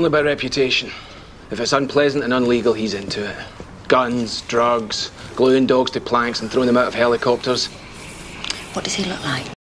Only by reputation. If it's unpleasant and unlegal, he's into it. Guns, drugs, gluing dogs to planks and throwing them out of helicopters. What does he look like?